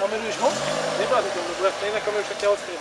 Kamerujesz mu? Nie bardzo to, bo jak na kamerze chciał odkryć.